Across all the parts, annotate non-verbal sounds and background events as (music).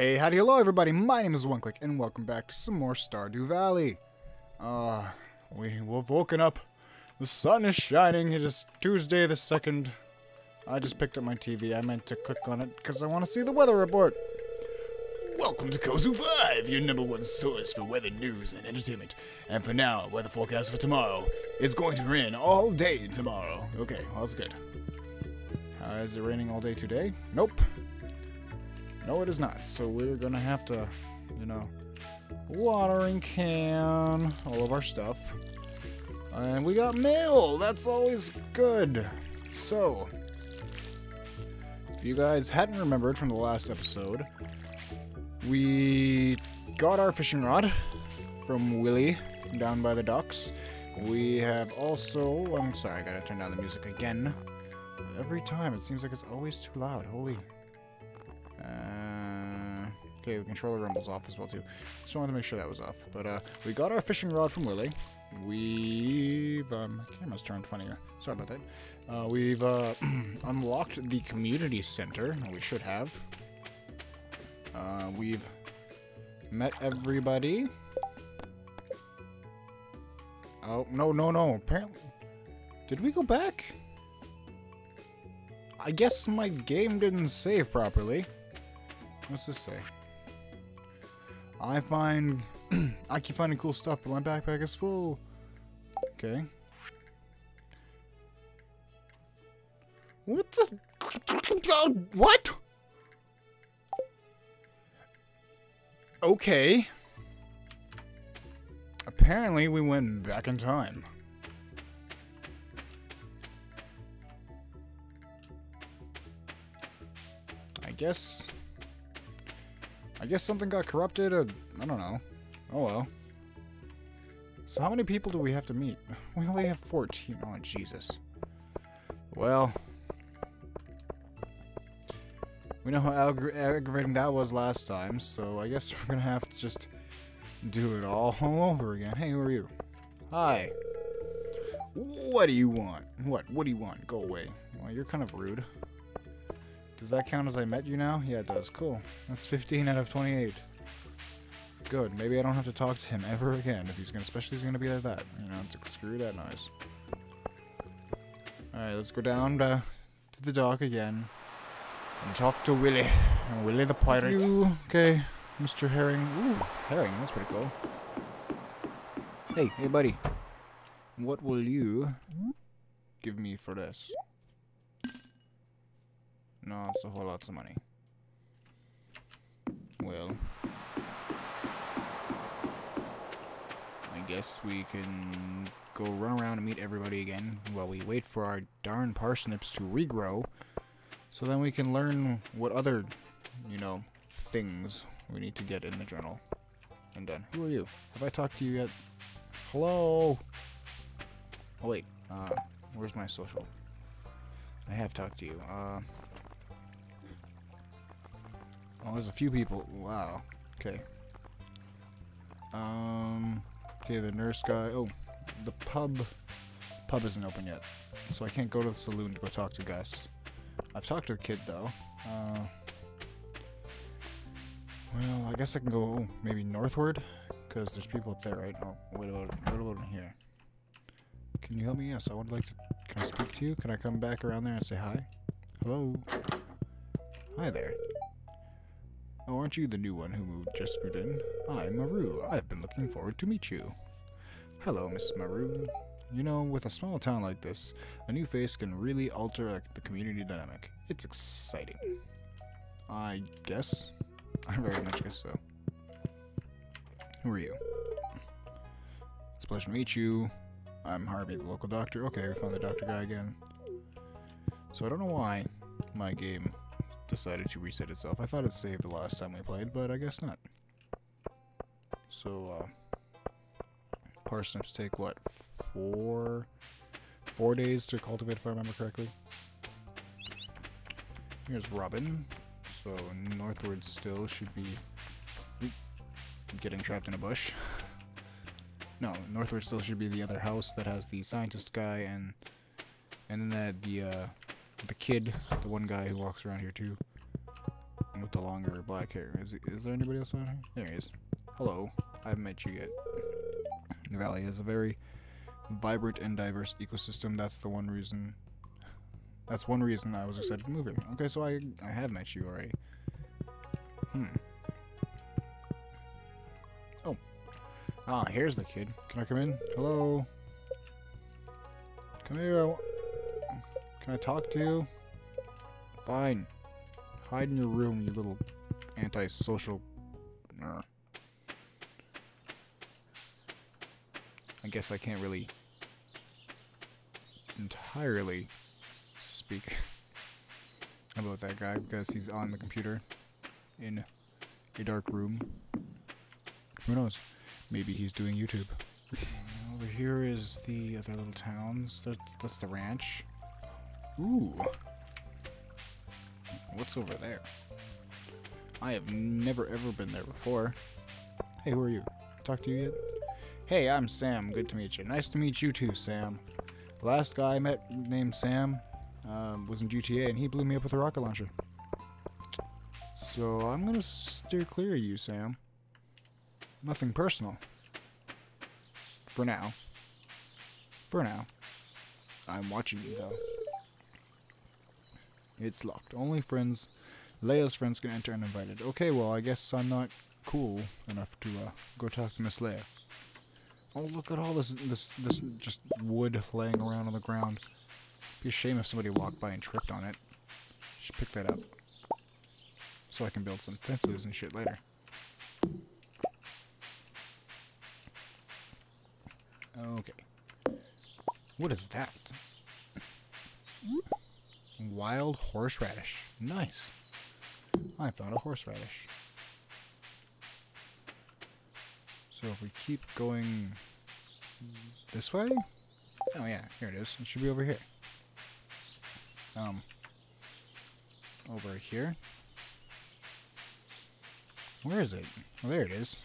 Hey, howdy, hello everybody, my name is OneClick, and welcome back to some more Stardew Valley. Uh, we, we've woken up, the sun is shining, it is Tuesday the 2nd. I just picked up my TV, I meant to click on it because I want to see the weather report. Welcome to Kozu 5, your number one source for weather news and entertainment. And for now, weather forecast for tomorrow is going to rain all day tomorrow. Okay, well, that's good. Uh, is it raining all day today? Nope. No, it is not. So we're gonna have to, you know, watering can all of our stuff. And we got mail. That's always good. So, if you guys hadn't remembered from the last episode, we got our fishing rod from Willy down by the docks. We have also, I'm sorry, I gotta turn down the music again. Every time, it seems like it's always too loud. Holy. Uh, okay, the controller rumble's off as well too. Just wanted to make sure that was off. But uh, we got our fishing rod from Willy. We've um, my camera's turned funnier. Sorry about that. Uh, we've uh, (clears throat) unlocked the community center. We should have. Uh, we've met everybody. Oh no no no! Apparently, did we go back? I guess my game didn't save properly. What's this say? I find... (clears throat) I keep finding cool stuff, but my backpack is full. Okay. What the... (laughs) What? Okay. Apparently we went back in time. I guess... I guess something got corrupted, or... I don't know. Oh well. So how many people do we have to meet? (sighs) We only have 14. Oh, Jesus. Well... We know how aggravating that was last time, so I guess (laughs) we're gonna have to just do it all, all (laughs) over again. Hey, who are you? Hi. What do you want? What? What do you want? Go away. Well, you're kind of rude. Does that count as I met you now? Yeah, it does. Cool. That's 15 out of 28. Good. Maybe I don't have to talk to him ever again if he's gonna, especially if he's gonna be like that. You know, to screw that noise. Alright, let's go down to, to the dock again and talk to Willy. Willy the pirate. You, okay, Mr. Herring. Ooh, herring. That's pretty cool. Hey, hey, buddy. What will you give me for this? No, it's a whole lot of money. Well, I guess we can go run around and meet everybody again while we wait for our darn parsnips to regrow. So then we can learn what other, you know, things we need to get in the journal. And done. Who are you? Have I talked to you yet? Hello? Oh wait, uh, where's my social? I have talked to you. Uh, oh, there's a few people. Wow. Okay. Um, okay, the nurse guy. Oh, the pub. Pub isn't open yet, so I can't go to the saloon to go talk to guests. I've talked to the kid though. Uh, well, I guess I can go oh, maybe northward, because there's people up there, right? Oh, what about what about in here? Can you help me? Yes, I would like to. Can I speak to you? Can I come back around there and say hi? Hello. Hi there. Oh, aren't you the new one who moved just moved in? I'm Maru. I've been looking forward to meet you. Hello, Miss Maru. You know, with a small town like this, a new face can really alter the community dynamic. It's exciting. I guess. I very much guess so. Who are you? It's a pleasure to meet you. I'm Harvey, the local doctor. Okay, we found the doctor guy again. So I don't know why my game decided to reset itself. I thought it saved the last time we played, but I guess not. So, uh, parsnips take what, four, four days to cultivate if I remember correctly. Here's Robin. So northward still should be getting trapped in a bush. (laughs) no, northward still should be the other house that has the scientist guy and and then that the uh, the kid, the one guy who walks around here too. with the longer black hair. Is, is there anybody else on here? There he is. Hello. I haven't met you yet. The valley is a very vibrant and diverse ecosystem. That's the one reason. That's one reason I was excited to move here. Okay, so I I have met you already. Hmm. Oh. Ah, here's the kid. Can I come in? Hello. Come here. Can I talk to you? Fine. Hide in your room, you little antisocial. I guess I can't really entirely speak (laughs) about that guy because he's on the computer in a dark room. Who knows? Maybe he's doing YouTube. (laughs) Over here is the other little towns. That's, that's the ranch. Ooh. What's over there? I have never ever been there before. Hey, who are you? Talk to you yet? Hey, I'm Sam. Good to meet you. Nice to meet you too, Sam. The last guy I met named Sam um, was in GTA and he blew me up with a rocket launcher. So I'm gonna steer clear of you, Sam. Nothing personal. For now. For now. I'm watching you though. It's locked. Only friends. Leah's friends can enter uninvited. Okay, well, I guess I'm not cool enough to uh, go talk to Miss Leah. Oh, look at all this, this, this just wood laying around on the ground. Be a shame if somebody walked by and tripped on it. Should pick that up. So I can build some fences and shit later. Okay. What is that? Wild horseradish. Nice. I found a horseradish. So if we keep going this way? Oh yeah, here it is. It should be over here. Um, over here? Where is it? Oh, there it is.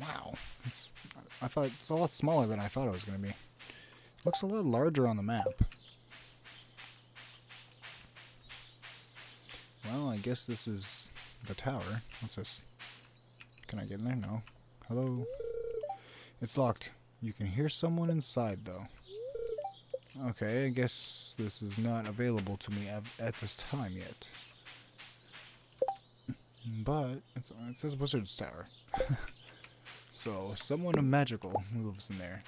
Wow. It's, I thought it's a lot smaller than I thought it was going to be. Looks a lot larger on the map. Well, I guess this is the tower. What's this? Can I get in there? No. Hello? It's locked. You can hear someone inside, though. Okay, I guess this is not available to me at, at this time yet. But it's, it says Wizard's Tower. (laughs) so, someone magical lives in there.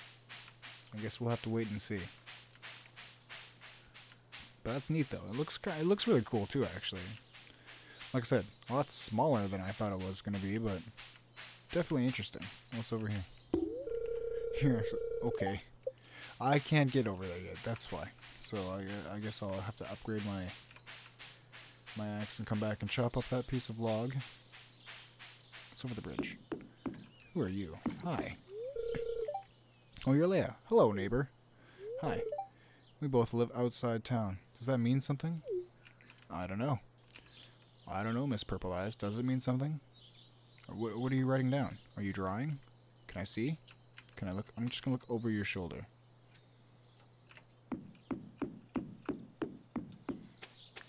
I guess we'll have to wait and see. But that's neat, though. It looks, it looks really cool too, actually. Like I said, a lot smaller than I thought it was going to be, but definitely interesting. What's over here? Here, okay. I can't get over there yet. That's why. So I, I guess I'll have to upgrade my my axe and come back and chop up that piece of log. It's over the bridge. Who are you? Hi. Oh, you're Leah. Hello, neighbor. Hi. We both live outside town. Does that mean something? I don't know. I don't know, Miss Purple Eyes. Does it mean something? What, what are you writing down? Are you drawing? Can I see? Can I look? I'm just gonna look over your shoulder.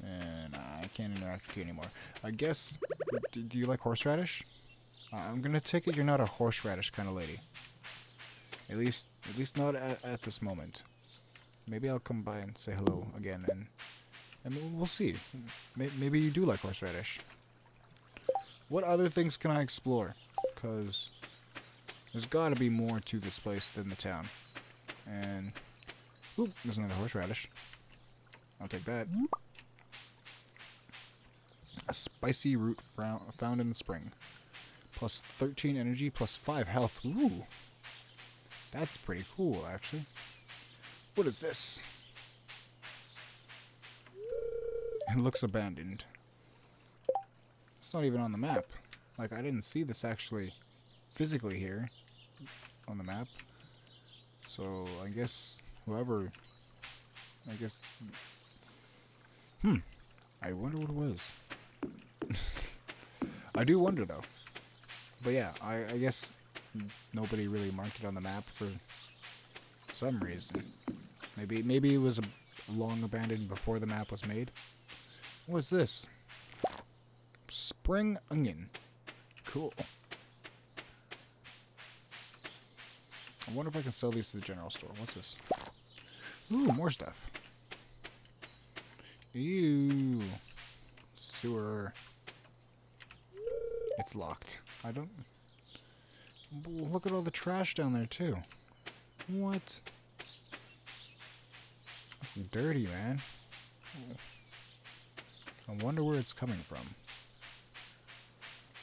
And I can't interact with you anymore. I guess. Do, do you like horseradish? I'm gonna take it you're not a horseradish kind of lady. At least, at least not at, at this moment. Maybe I'll come by and say hello again, and and we'll- see. Maybe you do like horseradish. What other things can I explore? Because there's got to be more to this place than the town. And oop, there's another horseradish. I'll take that. A spicy root found in the spring. Plus 13 energy, plus 5 health. Ooh. That's pretty cool, actually. What is this? It looks abandoned. It's not even on the map. Like, I didn't see this actually physically here on the map. So, I guess whoever. I guess. Hmm. I wonder what it was. (laughs) I do wonder, though. But yeah, I, I guess nobody really marked it on the map for some reason. Maybe maybe it was long abandoned before the map was made. What's this? spring onion. Cool. I wonder if I can sell these to the general store. What's this? Ooh, more stuff. Ew. Sewer. It's locked. I don't... Look at all the trash down there, too. What? That's dirty, man. I wonder where it's coming from.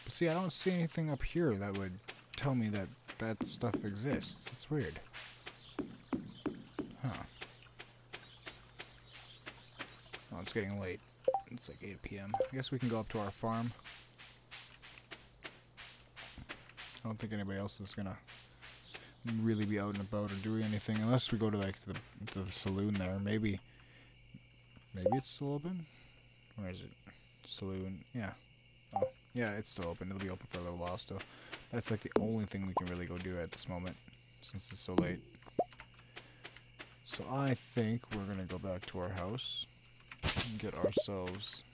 But see, I don't see anything up here that would tell me that that stuff exists. It's weird. Huh. Oh, it's getting late. It's like 8 p.m. I guess we can go up to our farm. I don't think anybody else is gonna really be out and about or doing anything unless we go to like the, the saloon there. Maybe, maybe it's still open. Where is it? Saloon. Yeah. Oh, yeah, it's still open. It'll be open for a little while still. That's like the only thing we can really go do at this moment since it's so late. So I think we're gonna go back to our house and get ourselves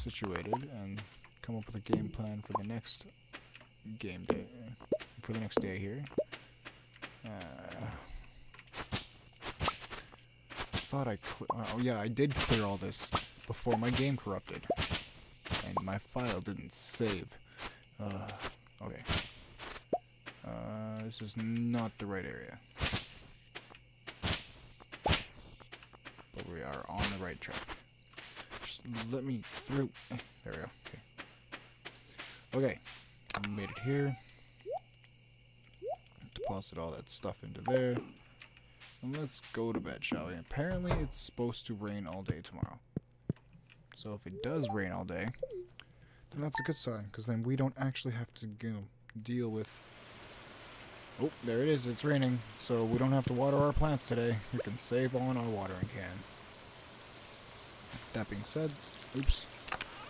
situated and come up with a game plan for the next game day for the next day here. Uh, I thought I oh yeah I did clear all this before my game corrupted and my file didn't save. Uh, okay. Uh, this is not the right area. But we are on the right track. Just let me through. Eh, there we go. Okay. Okay. Made it here. Deposit all that stuff into there. And let's go to bed, shall we? Apparently it's supposed to rain all day tomorrow. So if it does rain all day, then that's a good sign, because then we don't actually have to you know, deal with... Oh, there it is. It's raining, so we don't have to water our plants today. We can save on our watering can. That being said, oops,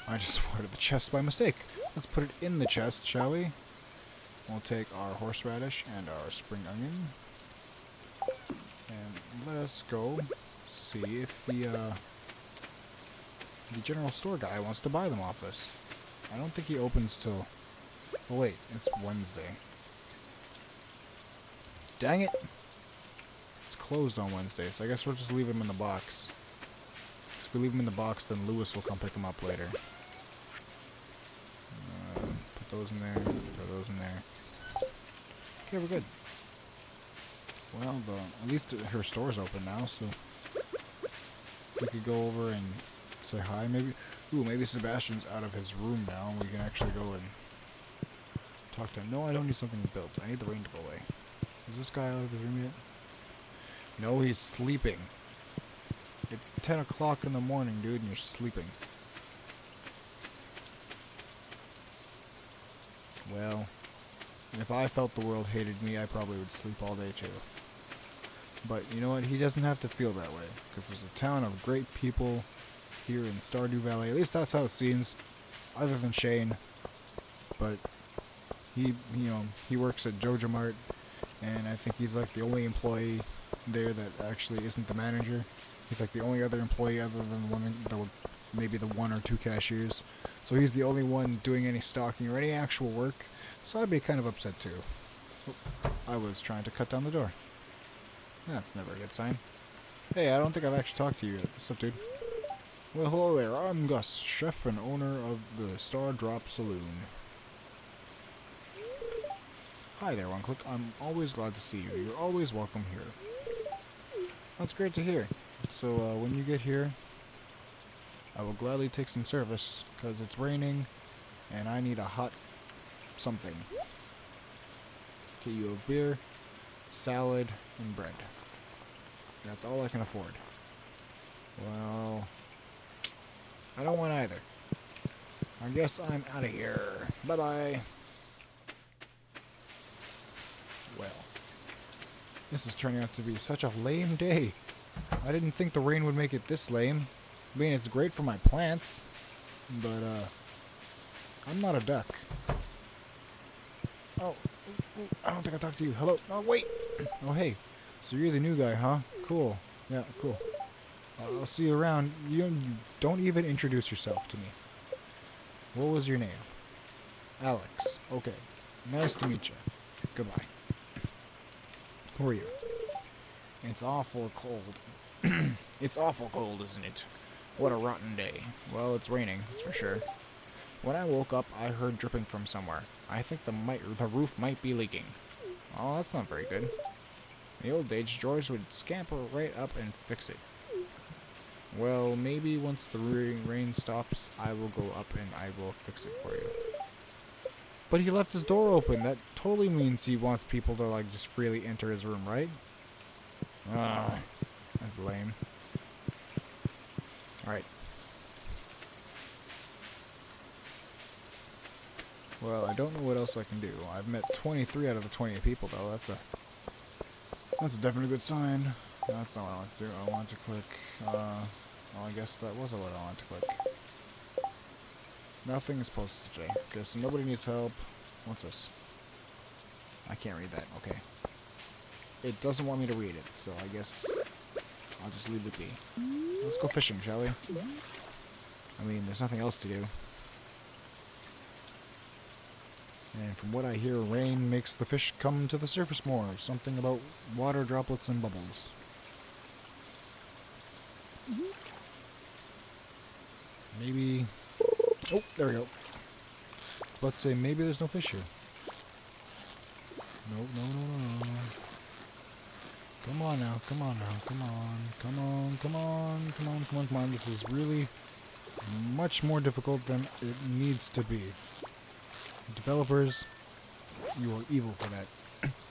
I just (laughs) watered the chest by mistake. Let's put it in the chest, shall we? We'll take our horseradish and our spring onion. And let us go see if the, uh, the general store guy wants to buy them off us. I don't think he opens till... Oh wait, it's Wednesday. Dang it! It's closed on Wednesday, so I guess we'll just leave him in the box. If we leave him in the box, then Lewis will come pick him up later uh, Put those in there, throw those in there. Okay, we're good. Well, the, at least her store's open now, so we could go over and say hi. Maybe, ooh, maybe Sebastian's out of his room now. We can actually go and talk to him. No, I don't need something built. I need the rain to go away. Is this guy out of his room yet? No, he's sleeping. It's 10 o'clock in the morning, dude, and you're sleeping. Well, if I felt the world hated me, I probably would sleep all day too. But you know what? He doesn't have to feel that way, because there's a town of great people here in Stardew Valley. At least that's how it seems, other than Shane. But he, you know, he works at JojaMart, and I think he's like the only employee there that actually isn't the manager. He's like the only other employee other than the one, maybe the one or two cashiers. So he's the only one doing any stocking or any actual work. So I'd be kind of upset too. I was trying to cut down the door. That's never a good sign. Hey, I don't think I've actually talked to you yet. What's up, dude? Well, hello there. I'm Gus, chef and owner of the Stardrop Saloon. Hi there, One Click. I'm always glad to see you. You're always welcome here. That's great to hear. So, uh, when you get here, I will gladly take some service because it's raining and I need a hot something. Get you have beer, salad, and bread. That's all I can afford. Well, I don't want either. I guess I'm out of here. Bye-bye. Well, this is turning out to be such a lame day. I didn't think the rain would make it this lame. I mean, it's great for my plants, but, uh, I'm not a duck. Oh, I don't think I talked to you. Hello? Oh, wait! (clears throat) Oh, hey. So you're the new guy, huh? Cool. Yeah, cool. I'll see you around. You don't even introduce yourself to me. What was your name? Alex. Okay. Nice to meet you. Goodbye. Who are you? It's awful cold. (clears throat) it's awful cold, isn't it? What a rotten day. Well, it's raining, that's for sure. When I woke up, I heard dripping from somewhere. I think the might the roof might be leaking. Oh, that's not very good. In the old days, George would scamper right up and fix it. Well, maybe once the rain stops, I will go up and I will fix it for you. But he left his door open. That totally means he wants people to, like, just freely enter his room, right? Ah, that's lame. Alright. Well, I don't know what else I can do. I've met 23 out of the 28 people, though. That's a that's definitely a good sign. That's not what I want to do. I want to click. Uh, well, I guess that was what I wanted to click. Nothing is posted today. Guess nobody needs help. What's this? I can't read that. Okay. It doesn't want me to read it, so I guess I'll just leave it be. Let's go fishing, shall we? I mean, there's nothing else to do. And from what I hear, rain makes the fish come to the surface more. Something about water droplets and bubbles. Mm-hmm. Maybe... Oh, there we go. Let's say maybe there's no fish here. No, no, no, no. Come on now, come on now, come on, come on, come on, come on, come on, come on. This is really much more difficult than it needs to be. Developers, you are evil for that.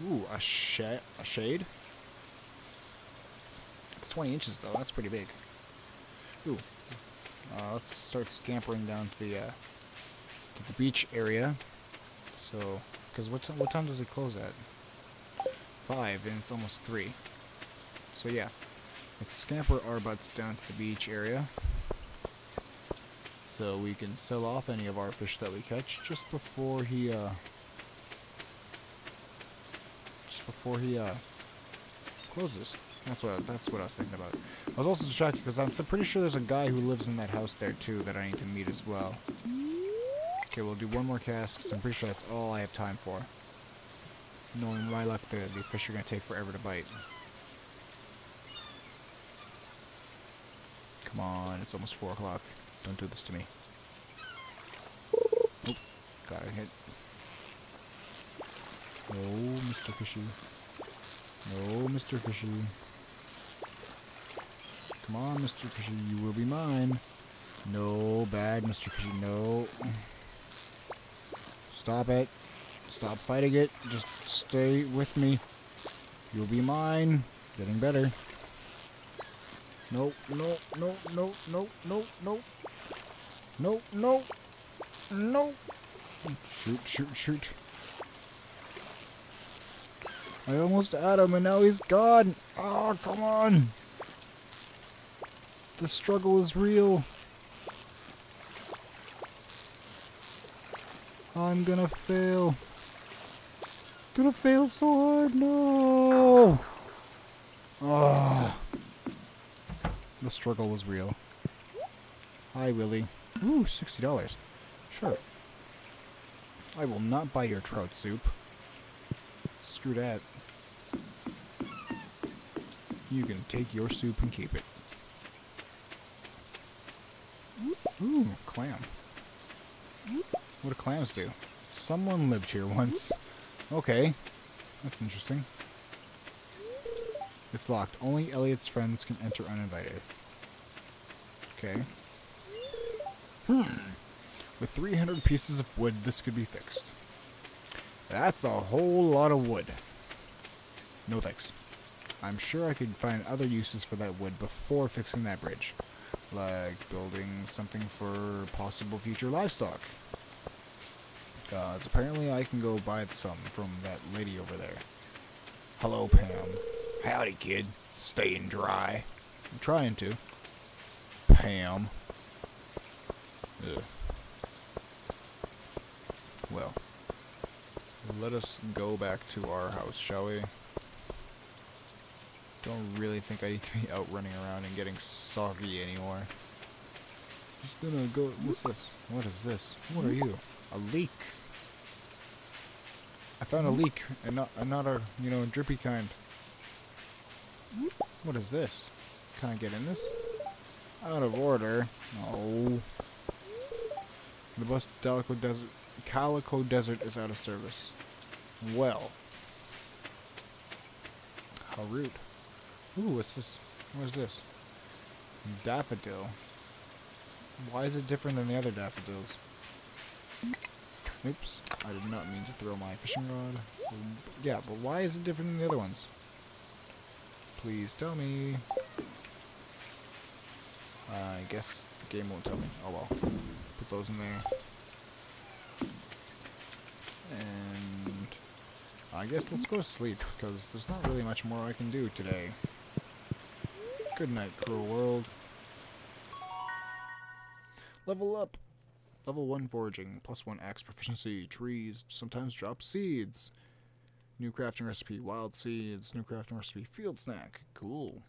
Ooh, a, sh a shade? It's 20 inches though, that's pretty big. Ooh. Uh, let's start scampering down to the, uh, to the beach area. So, because what, what time does it close at? 5 and it's almost 3. So yeah, let's scamper our butts down to the beach area so we can sell off any of our fish that we catch just before he uh just before he uh closes. That's what that's what I was thinking about. I was also distracted because I'm pretty sure there's a guy who lives in that house there too that I need to meet as well. Okay, we'll do one more cast because I'm pretty sure that's all I have time for. Knowing my luck, the, the fish are going to take forever to bite. Come on, it's almost 4 o'clock. Don't do this to me. Oh, got a hit. No, Mr. Fishy. No, Mr. Fishy. Come on, Mr. Fishy, you will be mine. No, bad, Mr. Fishy, no. Stop it. Stop fighting it. Just stay with me. You'll be mine. Getting better. No, no, no, no, no, no, no. No, no, no. Shoot, shoot, shoot. I almost had him and now he's gone. Oh, come on. The struggle is real. I'm gonna fail. Gonna fail so hard. No. Oh. The struggle was real. Hi, Willy. Ooh, $60. Sure. I will not buy your trout soup. Screw that. You can take your soup and keep it. Ooh, clam. What do clams do? Someone lived here once. Okay. That's interesting. It's locked. Only Elliot's friends can enter uninvited. Okay. Hmm. With 300 pieces of wood, this could be fixed. That's a whole lot of wood. No thanks. I'm sure I could find other uses for that wood before fixing that bridge. Like building something for possible future livestock. Because apparently I can go buy some from that lady over there. Hello, Pam. Howdy, kid. Staying dry. I'm trying to. Pam. Ugh. Well, let us go back to our house, shall we? Don't really think I need to be (laughs) out running around and getting soggy anymore. Just gonna go. What's this? What is this? What are you? A leak. I found a leak, and not, not a you know drippy kind. What is this? Can I get in this? Out of order. Oh. The bus to Calico Desert, Calico Desert is out of service. Well. How rude. Ooh, what's this? What is this? Daffodil. Why is it different than the other daffodils? Oops, I did not mean to throw my fishing rod. Yeah, but why is it different than the other ones? Please tell me. I guess the game won't tell me. Oh well. Put those in there. And I guess let's go to sleep because there's not really much more I can do today. Good night, cruel world. Level up. Level 1 foraging, plus 1 axe proficiency. Trees sometimes drop seeds. New crafting recipe, wild seeds. New crafting recipe, field snack. Cool.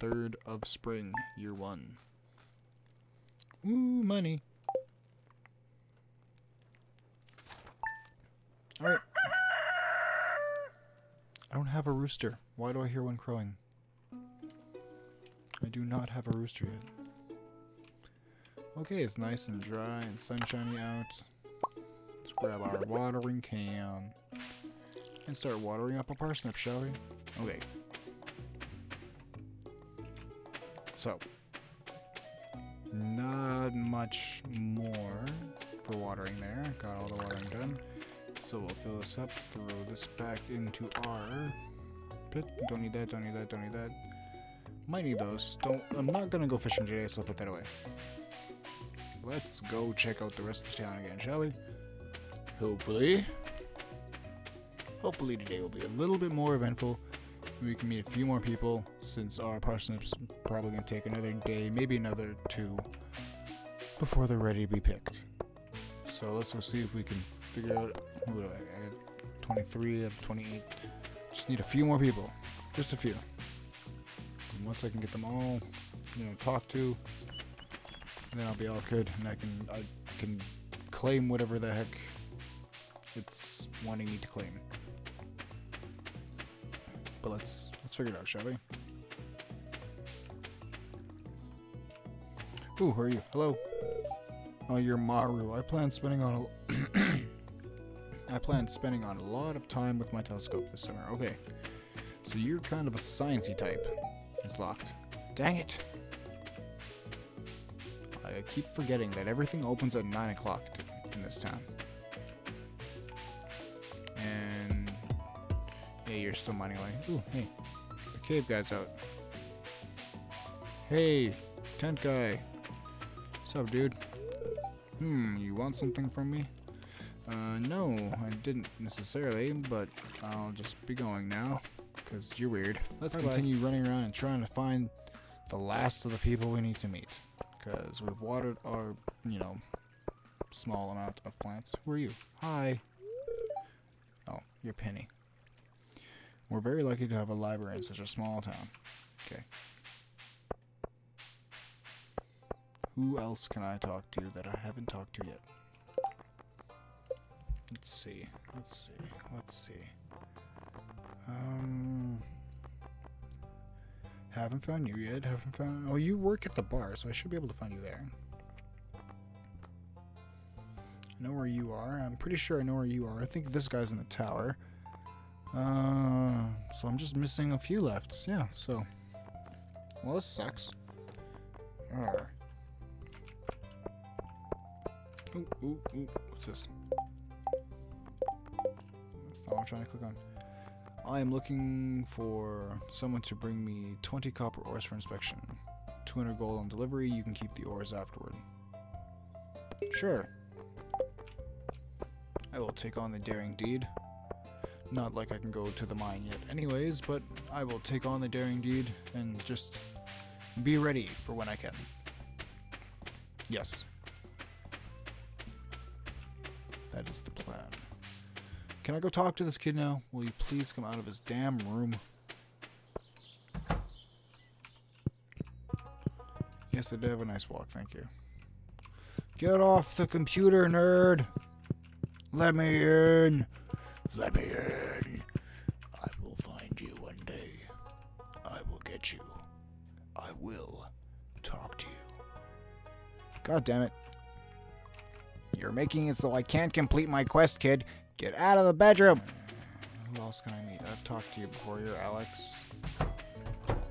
Third of spring, year 1. Ooh, money. Alright. I don't have a rooster. Why do I hear one crowing? I do not have a rooster yet. Okay, it's nice and dry and sunshiny out. Let's grab our watering can and start watering up a parsnip, shall we? Okay. So, not much more for watering there. Got all the watering done. So we'll fill this up, throw this back into our Don't need that, don't need that, don't need that. Might need those. Don't. I'm not gonna go fishing today, so I'll put that away. Let's go check out the rest of the town again, shall we? Hopefully. Hopefully today will be a little bit more eventful. We can meet a few more people, since our parsnips probably gonna take another day, maybe another two, before they're ready to be picked. So let's go see if we can figure out. What do I, I got 23 out of 28. Need a few more people, just a few. And once I can get them all, you know, talk to, then I'll be all good, and I can I can claim whatever the heck it's wanting me to claim. But let's let's figure it out, shall we? Ooh, who are you? Hello. Oh, you're Maru. I plan spending on a (clears throat) I plan spending on a lot of time with my telescope this summer. Okay. So you're kind of a sciencey type. It's locked. Dang it. I keep forgetting that everything opens at 9 o'clock in this town. And... Yeah, you're still mining away. Ooh, hey. The cave guy's out. Hey, tent guy. What's up, dude? Hmm, you want something from me? Uh, no, I didn't necessarily, but I'll just be going now, because you're weird. Let's Bye-bye. continue running around and trying to find the last of the people we need to meet, because we've watered our, you know, small amount of plants. Who are you? Hi. Oh, you're Penny. We're very lucky to have a library in such a small town. Okay. Who else can I talk to that I haven't talked to yet? Let's see. Let's see. Let's see. Um. Haven't found you yet. Haven't found. Oh, you work at the bar, so I should be able to find you there. I know where you are. I'm pretty sure I know where you are. I think this guy's in the tower. Uh, so I'm just missing a few lefts. Yeah, so. Well, this sucks. Arr. Ooh, ooh, ooh. What's this? Not I'm trying to click on. I am looking for someone to bring me 20 copper ores for inspection. 200 gold on delivery. You can keep the ores afterward. Sure. I will take on the daring deed. Not like I can go to the mine yet, anyways, but I will take on the daring deed and just be ready for when I can. Yes. That is the. Can I go talk to this kid now? Will you please come out of his damn room? Yes, I did have a nice walk. Thank you. Get off the computer, nerd. Let me in. Let me in. I will find you one day. I will get you. I will talk to you. God damn it. You're making it so I can't complete my quest, kid. Get out of the bedroom. Who else can I meet? I've talked to you before. You're Alex.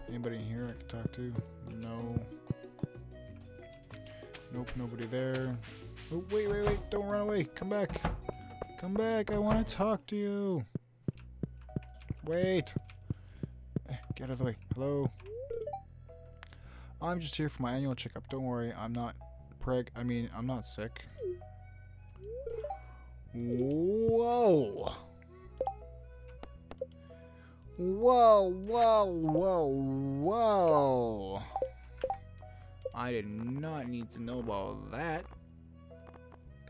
Anybody here I can talk to? No. Nope, nobody there. Oh, wait, wait, wait. Don't run away. Come back. Come back. I want to talk to you. Wait. Get out of the way. Hello. I'm just here for my annual checkup. Don't worry. I'm not preg. I mean, I'm not sick. Whoa. Whoa, whoa, whoa, whoa. I did not need to know about that.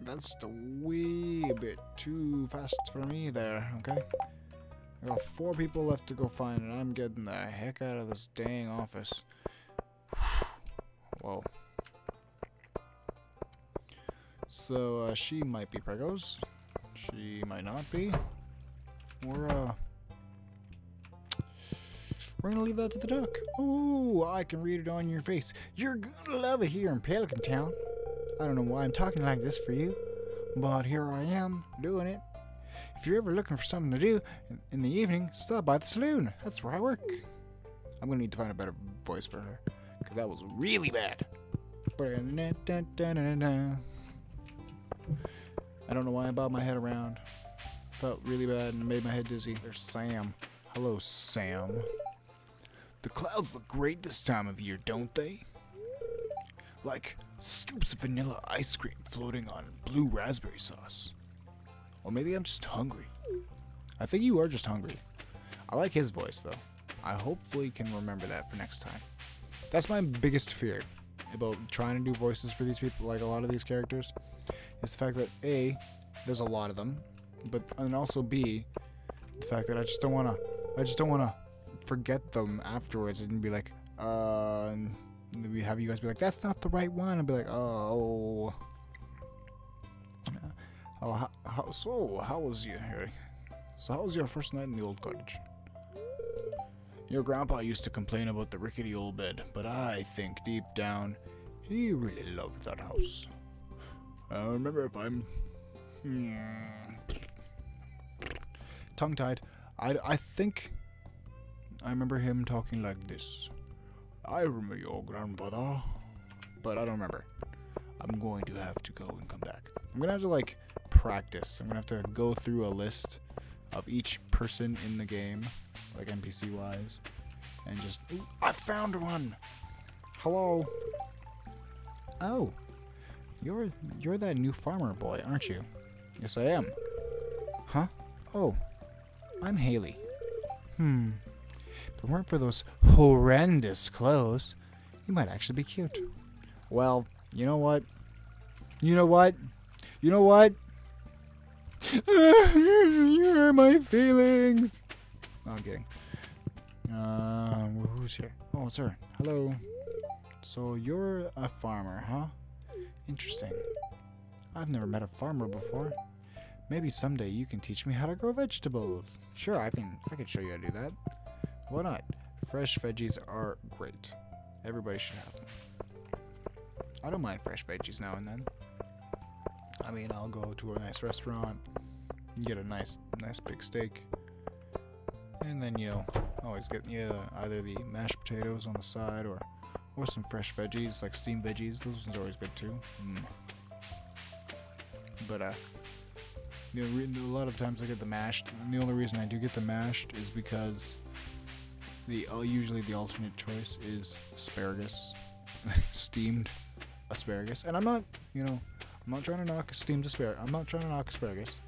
That's just a wee bit too fast for me there, okay? I got four people left to go find, and I'm getting the heck out of this dang office. (sighs) Whoa. So, uh, she might be pregos. She might not be. We're, uh... We're gonna leave that to the duck. Ooh, I can read it on your face. You're gonna love it here in Pelican Town. I don't know why I'm talking like this for you, but here I am, doing it. If you're ever looking for something to do in, the evening, stop by the saloon. That's where I work. I'm gonna need to find a better voice for her, because that was really bad. I don't know why I bobbed my head around. Felt really bad and made my head dizzy. There's Sam. Hello, Sam. The clouds look great this time of year, don't they? Like scoops of vanilla ice cream floating on blue raspberry sauce. Or maybe I'm just hungry. I think you are just hungry. I like his voice though. I hopefully can remember that for next time. That's my biggest fear about trying to do voices for these people, like a lot of these characters, is the fact that A, there's a lot of them, but and also B, the fact that I just don't wanna I just don't wanna forget them afterwards and be like, uh and maybe have you guys be like, that's not the right one and be like, oh Oh, how, how, so how was your so how was your first night in the old cottage? Your grandpa used to complain about the rickety old bed, but I think deep down he really loved that house. I remember if I'm hmm, tongue tied. I, I think I remember him talking like this. I remember your grandfather, but I don't remember. I'm going to have to go and come back. I'm gonna have to like practice. I'm gonna have to go through a list of each person in the game, like NPC wise, and just. Ooh, I found one. Hello. Oh, you're you're that new farmer boy, aren't you? Yes, I am. Huh? Oh, I'm Haley. Hmm. If it weren't for those horrendous clothes, you might actually be cute. Well, you know what? You know what? You know what? (laughs) you hurt my feelings. No, I'm kidding. Uh, who's here? Oh, it's her. Hello. So you're a farmer, huh? Interesting. I've never met a farmer before. Maybe someday you can teach me how to grow vegetables. Sure, I can. I can show you how to do that. Why not? Fresh veggies are great. Everybody should have them. I don't mind fresh veggies now and then. I mean, I'll go to a nice restaurant, get a nice, nice big steak, and then you know, always get yeah either the mashed potatoes on the side or or some fresh veggies like steamed veggies. Those ones are always good too. Mm. But uh, you know, a lot of times I get the mashed. And the only reason I do get the mashed is because the uh, usually the alternate choice is asparagus, (laughs) steamed asparagus. And I'm not, you know, I'm not trying to knock steamed asparagus. I'm not trying to knock asparagus.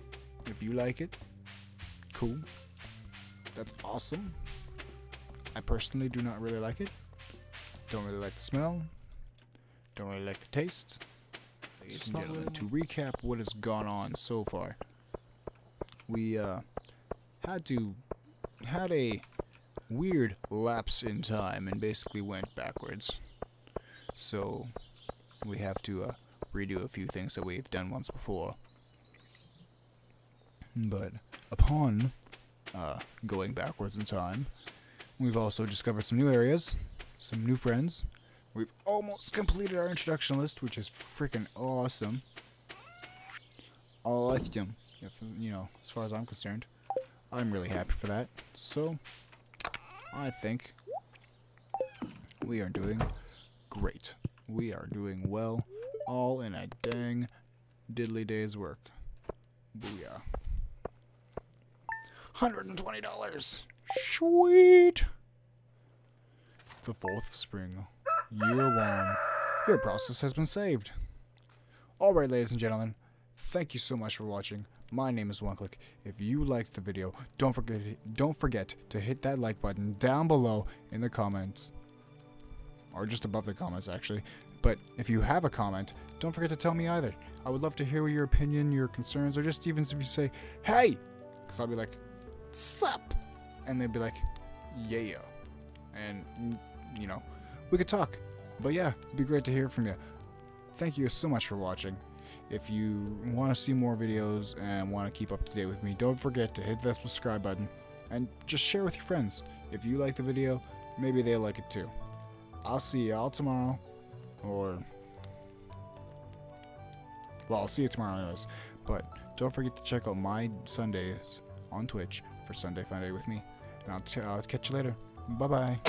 If you like it, cool. That's awesome. I personally do not really like it. Don't really like the smell. Don't really like the taste. Ladies and gentlemen, to recap what has gone on so far, we uh, had to had a weird lapse in time and basically went backwards. so we have to uh, redo a few things that we've done once before. But upon uh, going backwards in time, we've also discovered some new areas, some new friends. We've almost completed our introduction list, which is freaking awesome. Awesome, if you know, as far as I'm concerned. I'm really happy for that. So, I think we are doing great. We are doing well, all in a dang diddly day's work. Booyah. $120! Sweet! The 4th of spring, year 1. Your process has been saved. Alright, ladies and gentlemen, thank you so much for watching. My name is OneClick. If you liked the video, don't forget don't forget to hit that like button down below in the comments. Or just above the comments actually. But if you have a comment, don't forget to tell me either. I would love to hear your opinion, your concerns, or just even if you say, hey! Because I'll be like, sup? And they'd be like, yeah. And, you know, we could talk. But yeah, it'd be great to hear from you. Thank you so much for watching. If you want to see more videos and want to keep up to date with me, don't forget to hit that subscribe button and just share with your friends. If you like the video, maybe they'll like it too. I'll see y'all tomorrow. Or, well, I'll see you tomorrow anyways. But don't forget to check out my Sundays on Twitch for Sunday Funday with me. And I'll, I'll catch you later. Bye bye.